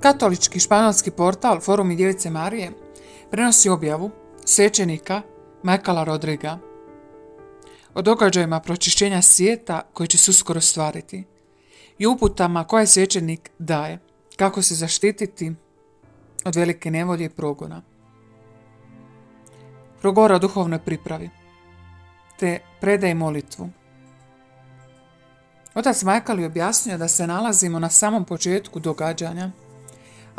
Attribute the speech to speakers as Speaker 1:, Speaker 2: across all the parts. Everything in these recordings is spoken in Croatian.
Speaker 1: Katolički španjolski portal Forum i Djevice Marije prenosi objavu svećenika Michaela Rodriga o događajima pročišćenja svijeta koji će se uskoro stvariti i uputama koje svećenik daje kako se zaštititi od velike nevolje i progona. Progora o duhovnoj pripravi te predaj molitvu. Otac Michael je objasnio da se nalazimo na samom početku događanja,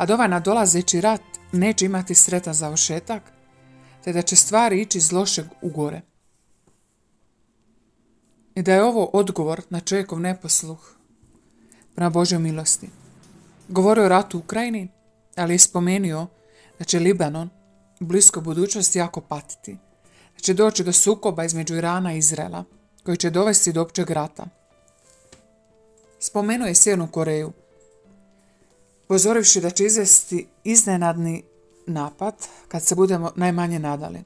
Speaker 1: a da ovaj nadolazeći rat neće imati sretan završetak, te da će stvari ići iz lošeg u gore. I da je ovo odgovor na čovjekov neposluh prema Božoj milosti. Govorio o ratu u Ukrajini, ali je spomenuo da će Libanon u bliskoj budućnosti jako patiti. Da će doći do sukoba između Irana i Izraela, koji će dovesti do općeg rata. Spomenuo je Sjevernu Koreju, pozorivši da će izvesti iznenadni napad kad se budemo najmanje nadali.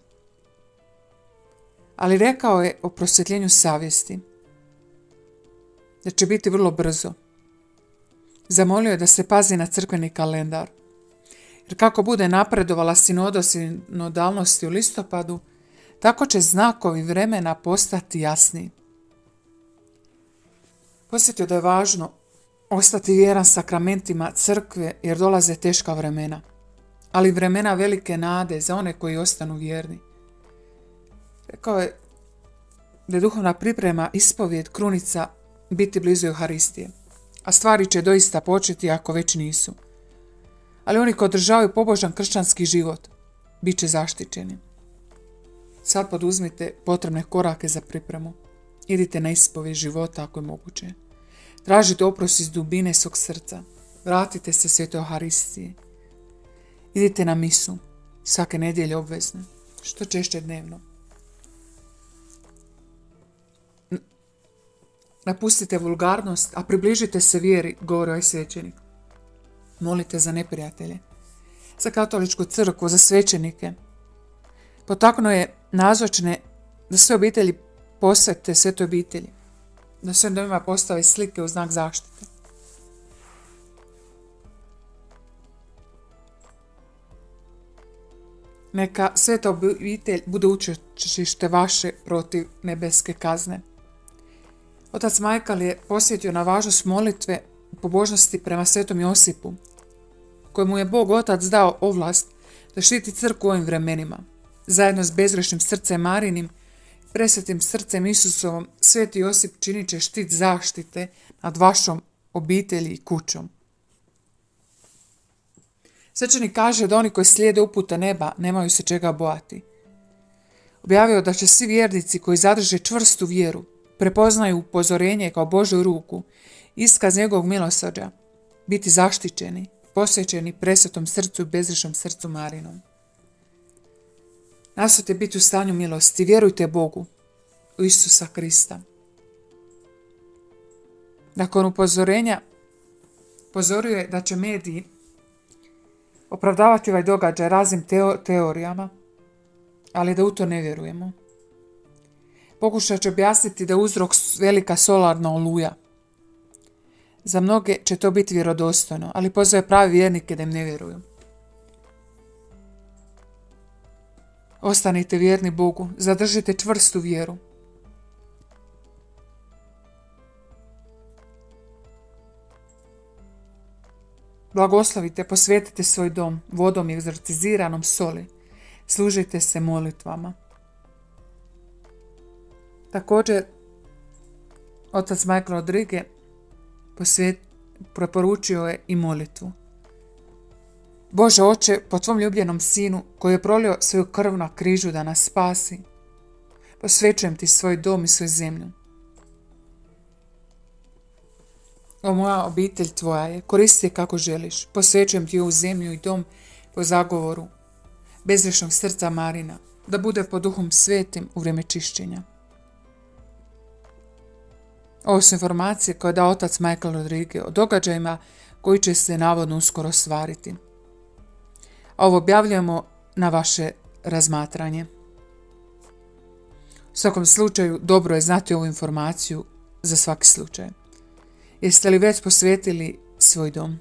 Speaker 1: Ali rekao je o prosvjetljenju savjesti, da će biti vrlo brzo. Zamolio je da se pazi na crkveni kalendar, jer kako bude napredovala sinodo sinodalnosti u listopadu, tako će znakovi vremena postati jasniji. Posjetio da je važno ostati vjeran sakramentima crkve jer dolaze teška vremena, ali vremena velike nade za one koji ostanu vjerni. Rekao je da je duhovna priprema ispovjed krunica biti blizu Euharistije, a stvari će doista početi ako već nisu. Ali oni koji održavaju pobožan kršćanski život, bit će zaštićeni. Sad poduzmite potrebne korake za pripremu. Idite na ispovjed života ako je moguće. Tražite oprost iz dubine svog srca. Vratite se svetoj Euharistiji. Idite na misu. Svake nedjelje obvezne. Što češće dnevno. Napustite vulgarnost, a približite se vjeri, govori ovaj svećenik. Molite za neprijatelje, za katoličku crkvu, za svećenike. Potaknuo je nazočne da sve obitelji posvete svetoj obitelji, da sve domima postave slike u znak zaštite. Neka sveta obitelj bude učešište vaše protiv nebeske kazne. Otac Majkal je posjetio na važnost molitve i pobožnosti prema svetom Josipu, kojemu je Bog Otac dao ovlast da štiti crku u ovim vremenima. Zajedno s bezgrešnim srcem Marinim, presvetim srcem Isusovom, sveti Josip činit će štit zaštite nad vašom obitelji i kućom. Svećenik kaže da oni koji slijede uputa neba nemaju se čega bojati. Objavio da će svi vjernici koji zadrže čvrstu vjeru, prepoznaju upozorenje kao Božu ruku, iskaz njegovog milosrđa, biti zaštićeni, posvećeni presvetom srcu i bezrišnom srcu Marinom. Nastojte biti u stanju milosti, vjerujte Bogu, u Isusa Krista. Nakon upozorenja, pozorio da će mediji opravdavati ovaj događaj raznim teorijama, ali da u to ne vjerujemo. Pokušat će objasniti da uzrok velika solarna oluja. Za mnoge će to biti vjerodostojno, ali pozove pravi vjernike da im ne vjeruju. Ostanite vjerni Bogu, zadržite čvrstu vjeru. Blagoslovite, posvetite svoj dom vodom i egzorciziranom soli. Služite se molitvama. Također, otac Michael Rodrige preporučio je i molitvu. Bože oče, po tvom ljubljenom sinu koji je prolio svoju krv na križu da nas spasi, posvećujem ti svoj dom i svoju zemlju. O moja obitelj tvoja je, koristi je kako želiš. Posvećujem ti ovu zemlju i dom po zagovoru bezrešnog srca Marina, da bude pod duhom svetim u vrijeme čišćenja. Ovo su informacije koje da otac Michael Rodriguez o događajima koji će se navodno uskoro Ovo objavljujemo na vaše razmatranje. U svakom slučaju dobro je znati ovu informaciju za svaki slučaj. Jeste li već posvetili svoj dom?